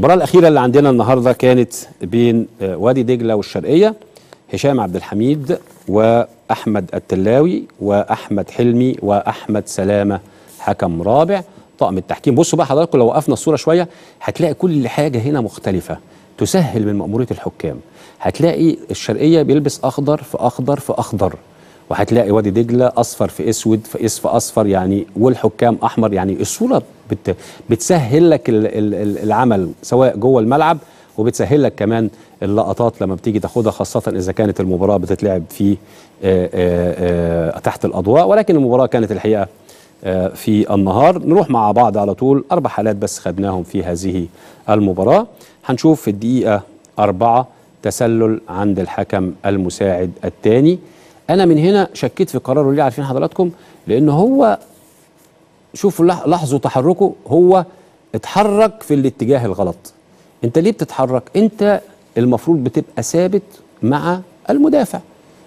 المباراة الأخيرة اللي عندنا النهارده كانت بين آه، وادي دجلة والشرقية هشام عبد الحميد وأحمد التلاوي وأحمد حلمي وأحمد سلامة حكم رابع طقم التحكيم. بصوا بقى حضراتكم لو وقفنا الصورة شوية هتلاقي كل حاجة هنا مختلفة. تسهل من مأمورية الحكام. هتلاقي الشرقية بيلبس أخضر في أخضر في أخضر. وهتلاقي وادي دجلة أصفر في أسود في أس في أصفر يعني والحكام أحمر يعني الصورة بت بتسهل لك ال- ال- ال- العمل سواء جوه الملعب وبتسهل لك كمان اللقطات لما بتيجي تاخدها خاصة إذا كانت المباراة بتتلعب في تحت الأضواء ولكن المباراة كانت الحقيقة آه، في النهار. نروح مع بعض على طول أربع حالات بس خدناهم في هذه المباراة. هنشوف في الدقيقة أربعة تسلل عند الحكم المساعد الثاني. أنا من هنا شكيت في قراره ليه عارفين حضراتكم لأن هو شوفوا لاحظوا تحركه هو اتحرك في الاتجاه الغلط. أنت ليه بتتحرك؟ أنت المفروض بتبقى ثابت مع المدافع.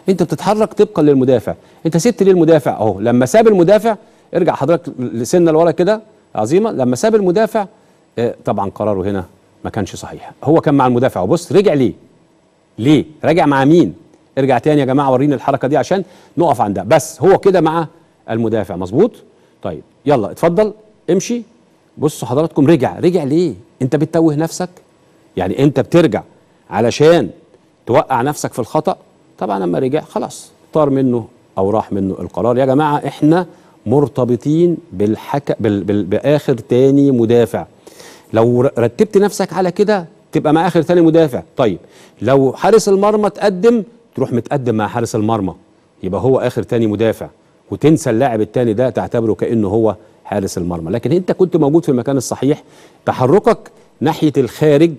أنت بتتحرك طبقا للمدافع. أنت سبت ليه المدافع؟ أهو لما ساب المدافع ارجع حضرتك لسنة لورا كده عظيمة لما ساب المدافع آه طبعا قراره هنا ما كانش صحيح. هو كان مع المدافع. وبص رجع ليه؟ ليه؟ راجع مع مين؟ ارجع تاني يا جماعة وريني الحركة دي عشان نقف عندها بس هو كده مع المدافع. مظبوط؟ طيب يلا اتفضل امشي. بصوا حضراتكم رجع. رجع ليه؟ انت بتتوه نفسك؟ يعني انت بترجع علشان توقع نفسك في الخطأ؟ طبعا لما رجع خلاص طار منه أو راح منه القرار. يا جماعة إحنا مرتبطين بالحك بال... بال... بآخر تاني مدافع. لو رتبت نفسك على كده تبقى مع آخر تاني مدافع. طيب لو حارس المرمى تقدم تروح متقدم مع حارس المرمى يبقى هو آخر تاني مدافع وتنسى اللاعب التاني ده تعتبره كأنه هو حارس المرمى. لكن أنت كنت موجود في المكان الصحيح تحركك ناحية الخارج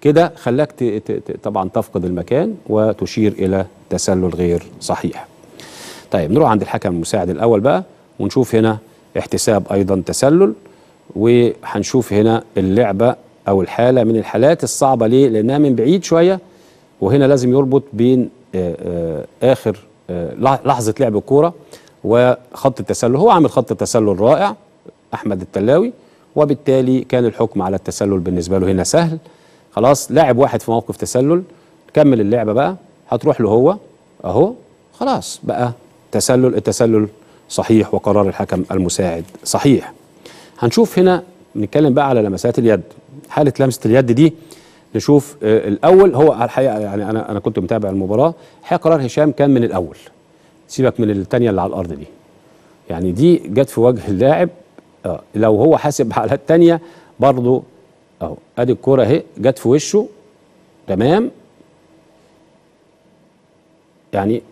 كده خلاك ت... ت... طبعا تفقد المكان وتشير إلى تسلل غير صحيح. طيب نروح عند الحكم المساعد الأول بقى ونشوف هنا احتساب أيضا تسلل وهنشوف هنا اللعبة أو الحالة من الحالات الصعبة ليه؟ لأنها من بعيد شوية وهنا لازم يربط بين آخر آه، لح- لحظة لعب الكورة وخط التسلل. هو عامل خط تسلل رائع أحمد التلاوي وبالتالي كان الحكم على التسلل بالنسبة له هنا سهل. خلاص لاعب واحد في موقف تسلل كمل اللعبة بقى هتروح له هو أهو خلاص بقى تسلل. التسلل صحيح وقرار الحكم المساعد صحيح. هنشوف هنا نتكلم بقى على لمسات اليد. حالة لمسة اليد دي نشوف آه الأول هو على الحقيقة يعني أنا أنا كنت متابع المباراة. الحقيقة قرار هشام كان من الأول. سيبك من الثانية اللي على الأرض دي. يعني دي جت في وجه اللاعب آه لو هو حاسب على الثانية برضه أهو أدي الكورة أهي جت في وشه تمام. يعني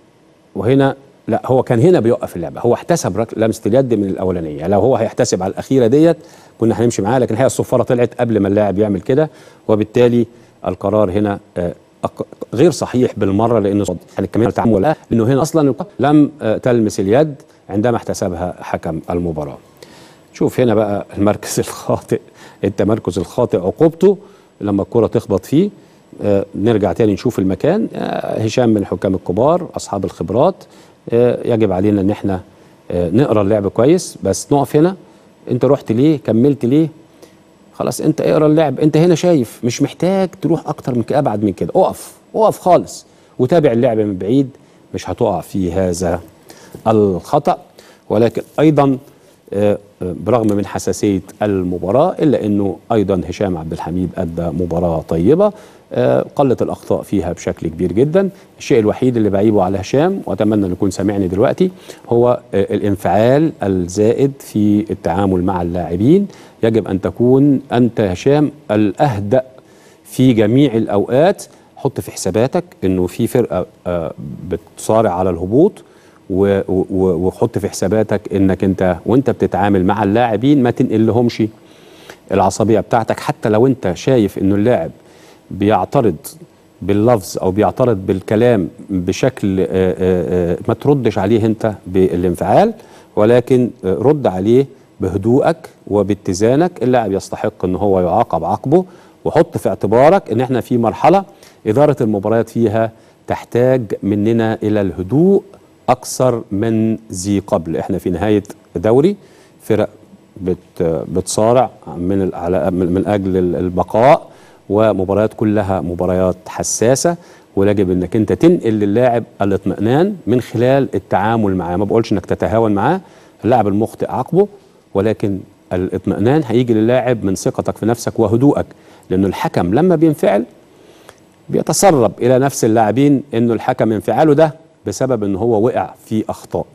وهنا لا هو كان هنا بيوقف اللعبة. هو احتسب لمسة اليد من الأولانية. لو هو هيحتسب على الأخيرة ديت كنا هنمشي معاه لكن الحقيقة الصفارة طلعت قبل ما اللاعب يعمل كده وبالتالي القرار هنا آه، غير صحيح بالمرة يعني كمان التعامل لأنه هنا أصلا لم آه، تلمس اليد عندما احتسبها حكم المباراة. شوف هنا بقى المركز الخاطئ. التمركز الخاطئ عقوبته لما الكرة تخبط فيه. آه نرجع تاني نشوف المكان. هشام من الحكام الكبار أصحاب الخبرات. يجب علينا إن إحنا آه نقرأ اللعب كويس. بس نقف هنا. أنت رحت ليه؟ كملت ليه؟ خلاص أنت اقرأ اللعب. أنت هنا شايف مش محتاج تروح أكتر من كده أبعد من كده. أقف أقف خالص. وتابع اللعب من بعيد. مش هتقع في هذا الخطأ. ولكن أيضا آه، آه، برغم من حساسية المباراة إلا أنه أيضا هشام عبد الحميد أدى مباراة طيبة آه، قلت الأخطاء فيها بشكل كبير جدا. الشيء الوحيد اللي بعيبه على هشام وأتمنى أن يكون سامعني دلوقتي هو آه، الانفعال الزائد في التعامل مع اللاعبين. يجب أن تكون أنت هشام الأهدأ في جميع الأوقات. حط في حساباتك أنه في فرقة آه، بتصارع على الهبوط. وحط في حساباتك إنك أنت وأنت بتتعامل مع اللاعبين ما تنقلهمش. العصبية بتاعتك حتى لو أنت شايف إنه اللاعب بيعترض باللفظ أو بيعترض بالكلام بشكل ما تردش عليه أنت بالانفعال ولكن رد عليه بهدوءك وباتزانك اللاعب يستحق إن هو يعاقب عقبه. وحط في اعتبارك إن إحنا في مرحلة إدارة المباريات فيها تحتاج مننا إلى الهدوء أكثر من ذي قبل. إحنا في نهاية دوري فرق بت بتصارع من على من أجل ال- البقاء ومباريات كلها مباريات حساسة. ويجب إنك أنت تنقل للاعب الاطمئنان من خلال التعامل معاه. ما بقولش إنك تتهاون معاه اللاعب المخطئ عاقبه ولكن الاطمئنان هيجي للاعب من ثقتك في نفسك وهدوءك. لأنه الحكم لما بينفعل بيتسرب إلى نفس اللاعبين إنه الحكم انفعاله ده بسبب إن هو وقع في أخطاء.